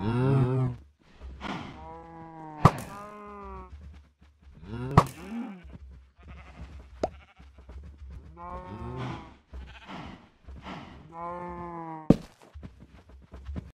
Mm-hmm.